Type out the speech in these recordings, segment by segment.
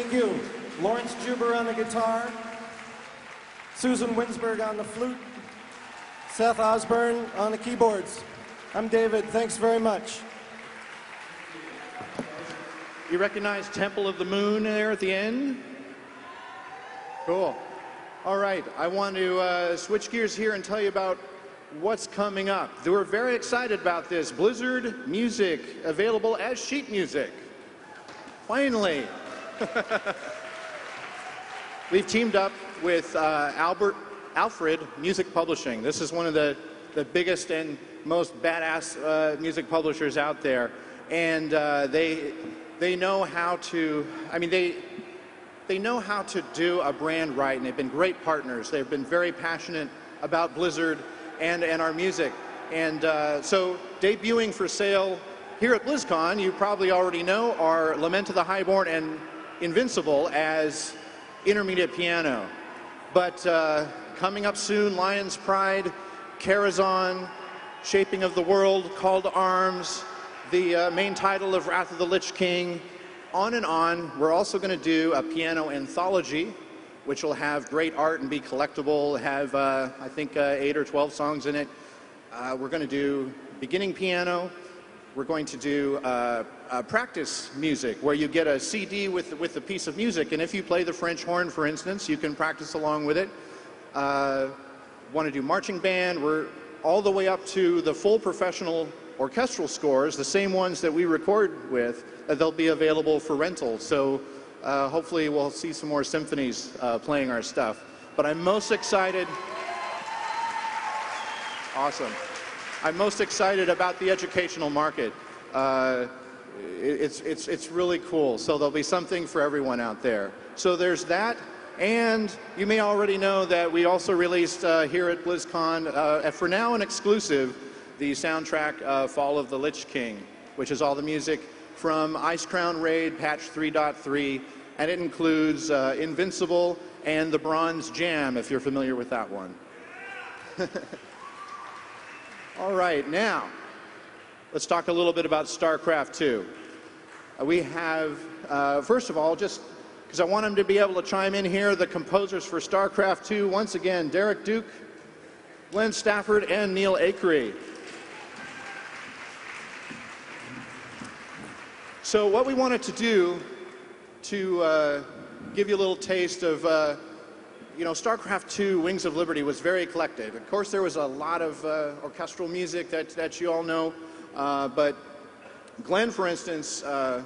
Thank you. Lawrence Juber on the guitar, Susan Winsberg on the flute, Seth Osborne on the keyboards. I'm David. Thanks very much. You recognize Temple of the Moon there at the end? Cool. All right, I want to uh, switch gears here and tell you about what's coming up. We're very excited about this. Blizzard music available as sheet music. Finally. We've teamed up with uh, Albert Alfred Music Publishing. This is one of the, the biggest and most badass uh, music publishers out there. And uh, they, they know how to, I mean, they, they know how to do a brand right, and they've been great partners. They've been very passionate about Blizzard and, and our music. And uh, so, debuting for sale here at BlizzCon, you probably already know, are Lament of the Highborn and Invincible as intermediate piano. But uh, coming up soon, Lion's Pride, Karazhan, Shaping of the World, Call to Arms, the uh, main title of Wrath of the Lich King, on and on. We're also going to do a piano anthology, which will have great art and be collectible, have, uh, I think, uh, eight or 12 songs in it. Uh, we're going to do beginning piano. We're going to do uh, uh, practice music, where you get a CD with, with a piece of music, and if you play the French horn, for instance, you can practice along with it. Uh, Want to do marching band? We're all the way up to the full professional orchestral scores, the same ones that we record with, uh, they'll be available for rental. So uh, hopefully we'll see some more symphonies uh, playing our stuff. But I'm most excited. Awesome. I'm most excited about the educational market. It's, it's, it's really cool. So there'll be something for everyone out there. So there's that. And you may already know that we also released uh, here at BlizzCon, uh, for now an exclusive, the soundtrack uh, Fall of the Lich King, which is all the music from Icecrown Raid patch 3.3, and it includes uh, Invincible and the Bronze Jam, if you're familiar with that one. all right, now, let's talk a little bit about StarCraft 2. Uh, we have, uh, first of all, just because I want them to be able to chime in here, the composers for StarCraft 2, once again, Derek Duke, Glenn Stafford, and Neil Acree. So what we wanted to do to uh, give you a little taste of, uh, you know, StarCraft II, Wings of Liberty was very eclectic. Of course, there was a lot of uh, orchestral music that, that you all know, uh, but Glenn, for instance, uh,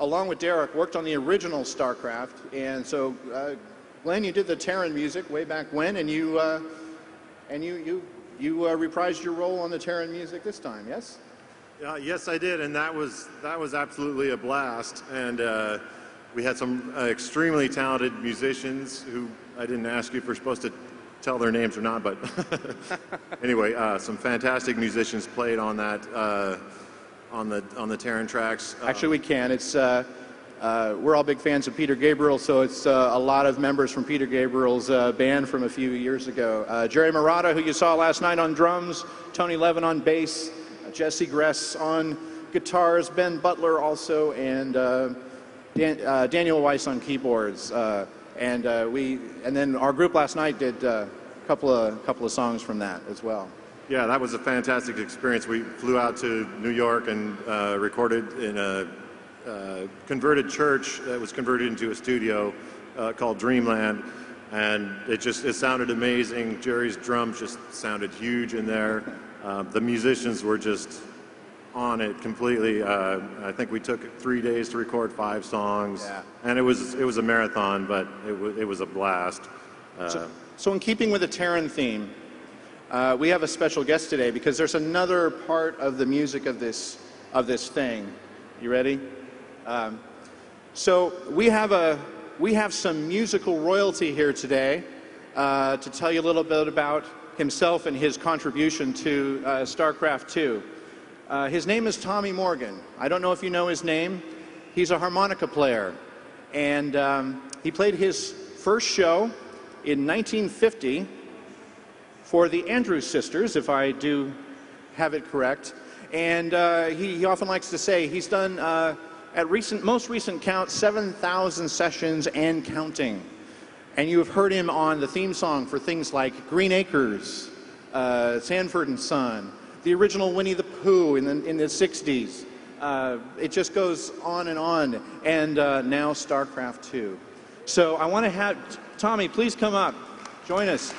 along with Derek, worked on the original StarCraft, and so uh, Glenn, you did the Terran music way back when, and you and you you you reprised your role on the Terran music this time, yes? Uh, yes, I did, and that was that was absolutely a blast. And uh, we had some uh, extremely talented musicians who I didn't ask you if we're supposed to tell their names or not, but anyway, uh, some fantastic musicians played on that uh, on the on the Terran tracks. Um, Actually, we can. It's uh, we're all big fans of Peter Gabriel, so it's a lot of members from Peter Gabriel's band from a few years ago. Jerry Marotta, who you saw last night on drums, Tony Levin on bass. Jesse Gress on guitars, Ben Butler also, and uh, Dan, uh, Daniel Weiss on keyboards. Uh, and uh, we, and then our group last night did a uh, couple of couple of songs from that as well. Yeah, that was a fantastic experience. We flew out to New York and uh, recorded in a converted church that was converted into a studio called Dreamland and it just it sounded amazing. Jerry's drums just sounded huge in there. Uh, the musicians were just on it completely. Uh, I think we took three days to record five songs, yeah. and it was it was a marathon, but it was it was a blast. Uh, so, so, in keeping with the Terran theme, uh, we have a special guest today because there's another part of the music of this of this thing. You ready? Um, so we have a we have some musical royalty here today uh, to tell you a little bit about himself and his contribution to uh, StarCraft 2. Uh, his name is Tommy Morgan. I don't know if you know his name. He's a harmonica player. And um, he played his first show in 1950 for the Andrews Sisters, if I do have it correct. And uh, he, he, often likes to say he's done uh, at recent, most recent count, 7,000 sessions and counting. And you have heard him on the theme song for things like Green Acres, uh, Sanford and Son, the original Winnie the Pooh in the, in the 60s. Uh, it just goes on and on. And uh, now StarCraft 2. So I want to have Tommy, please come up. Join us.